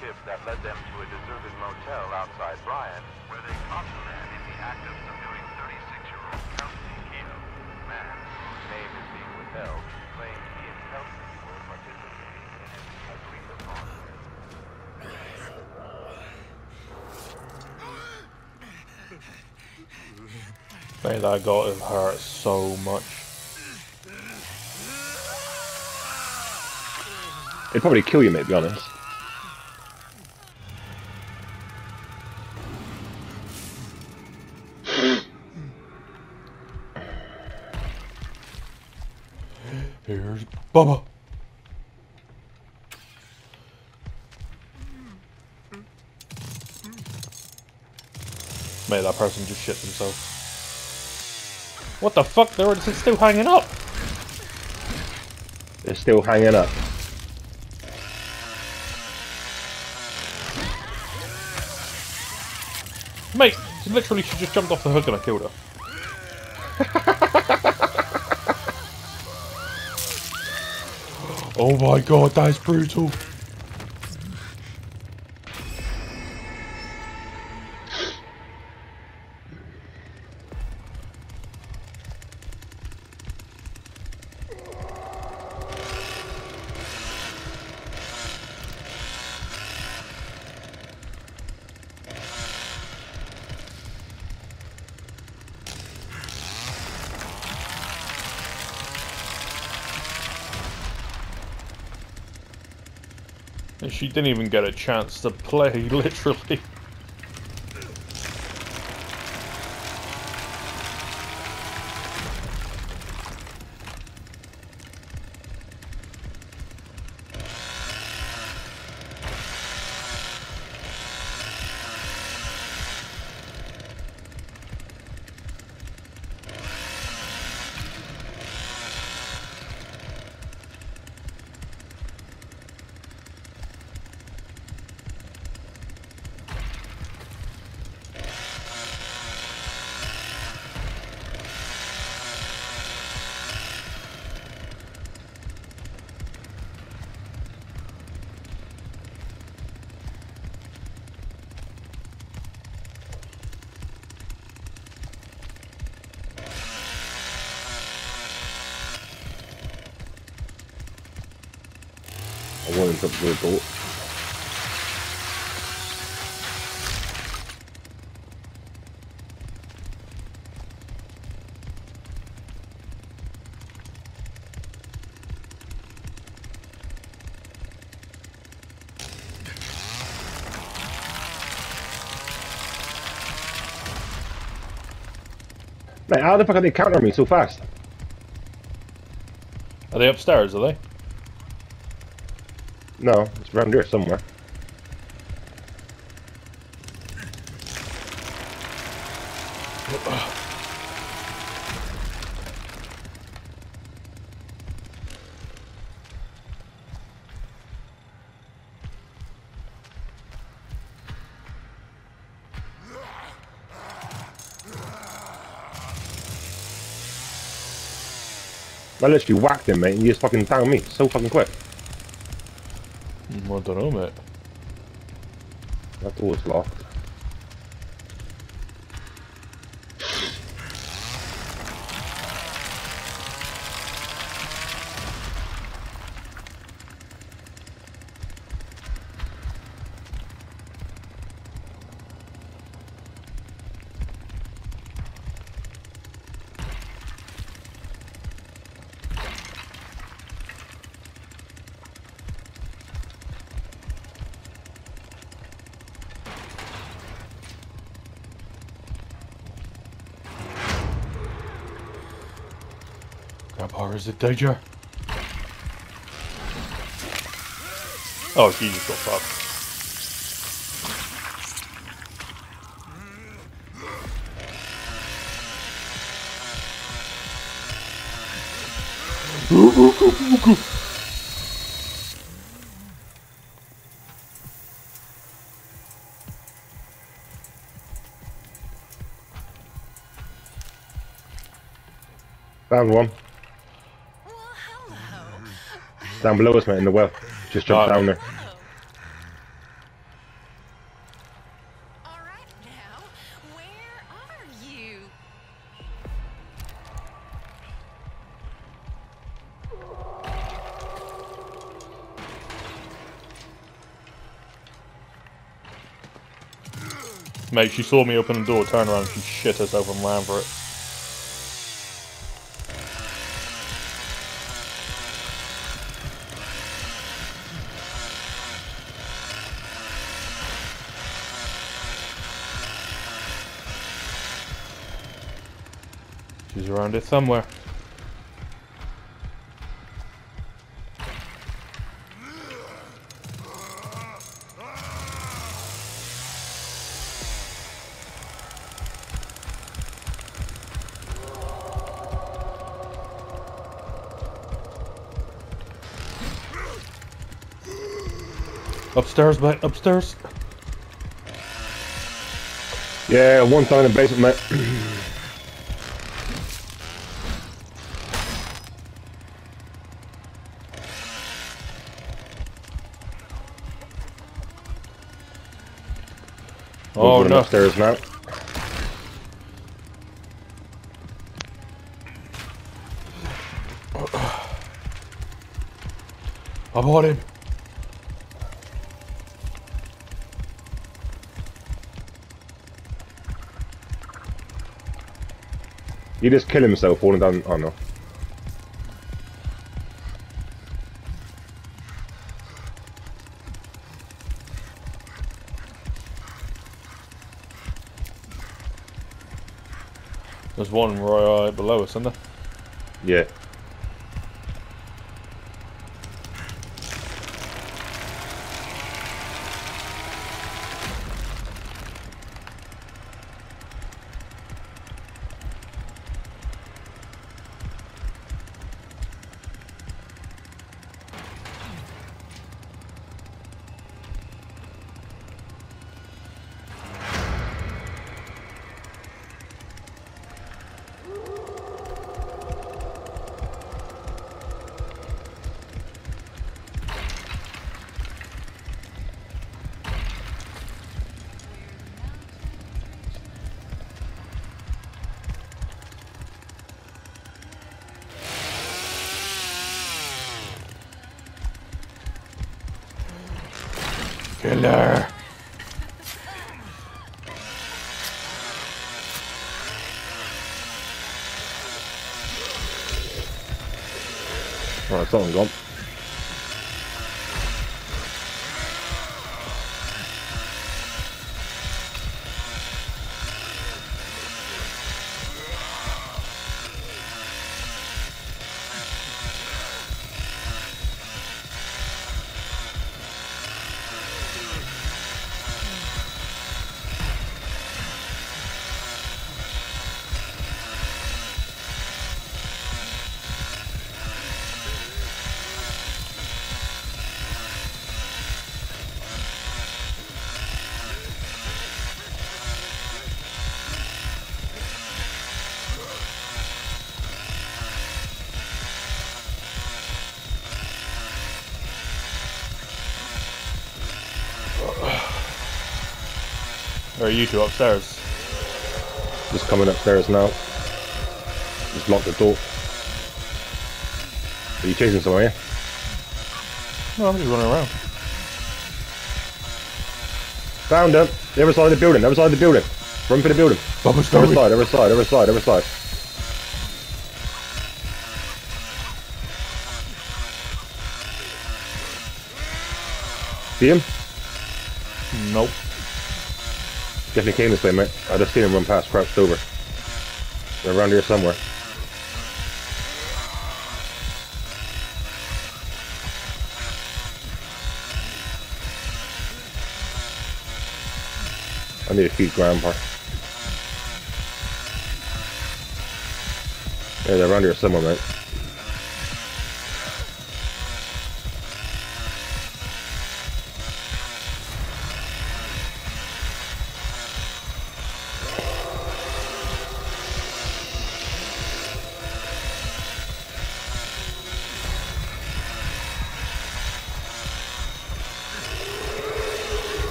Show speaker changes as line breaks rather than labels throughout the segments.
tip that led them to a deserted motel outside Bryan, where they caught the man in the act of subduing 36-year-old Kelsey Keto. The man, whose name is being withheld, claimed he and Kelsey were participating in an ugly performance.
Mate, that got him hurt so much.
It'd probably kill you, mate, to be honest.
Here's Bubba. Mate, that person just shit themselves. What the fuck? They're already still hanging up.
They're still hanging up.
Mate, literally she just jumped off the hook and I killed her. oh my god, that is brutal. And she didn't even get a chance to play, literally.
I want him to the boat. Mate, how the fuck are they countering me so fast?
Are they upstairs, are they?
No, it's around here somewhere. I literally whacked him, mate, and he just fucking found me so fucking quick.
Mm, I don't know, mate.
That door's locked.
Grandpa, is it danger? Oh, she just got fucked.
Found one. Down below us, mate, in the well. Just
jump
down there.
Mate, she saw me open the door, turn around, she shit herself and ran for it. Around it somewhere. Upstairs, mate, upstairs.
Yeah, one time in the basement, mate.
Oh no.
Upstairs now.
I bought him.
He just killed himself falling down. Oh no.
There's one right below us, isn't there?
Yeah.
Killer.
Alright, something gone.
Where are you two upstairs?
Just coming upstairs now. Just locked the door. Are you chasing someone, yeah?
No, I'm just running around.
Found him. The other side of the building. The other side of the building. Run for the building. Other side, other side, other side, other side. See him?
Nope.
Definitely came this way, mate. I just seen him run past, crouched over. They're around here somewhere. I need to feed Grandpa. Yeah, they're around here somewhere, mate.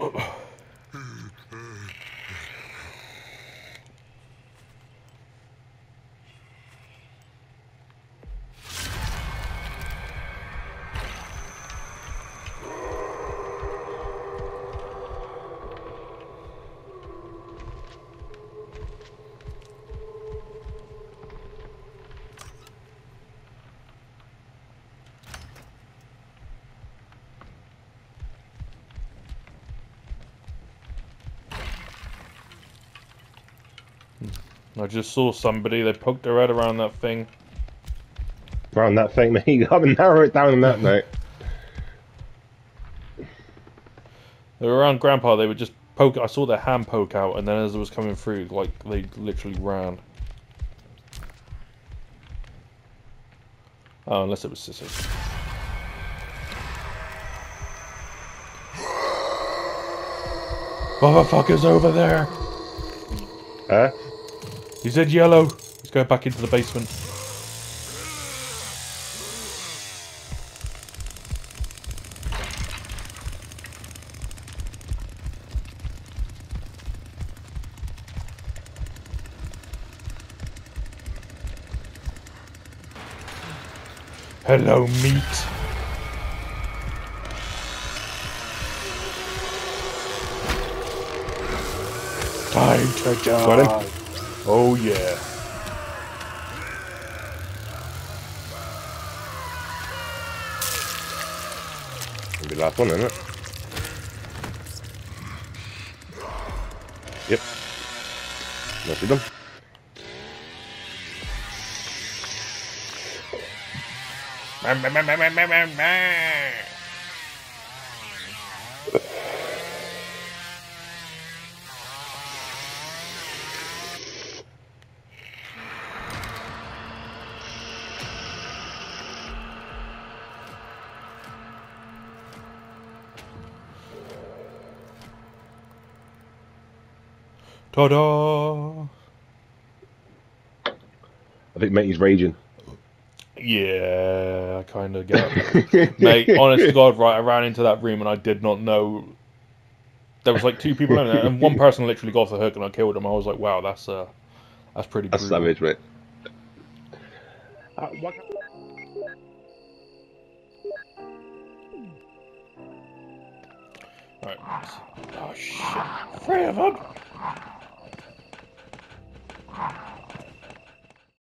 Oh.
I just saw somebody. They poked their head around that thing.
Around that thing, mate. You gotta narrow it down on that, mate.
They were around Grandpa. They would just poke. I saw their hand poke out, and then as it was coming through, like they literally ran. Oh, unless it was scissors. Motherfucker's over there.
Huh?
He said yellow. He's going back into the basement. Hello, meat. Time to die. Oh yeah.
It'll be the last one, isn't it? Yep. Nicely done.
Ta-da!
I think matey's raging.
Yeah, I kind of get it. Mate, honest to God, right, I ran into that room and I did not know. There was like two people in there, and one person literally got off the hook and I killed him. I was like, wow, that's uh, that's pretty
That's
brutal.
savage, mate.
Right. Oh shit! Three of them. 啊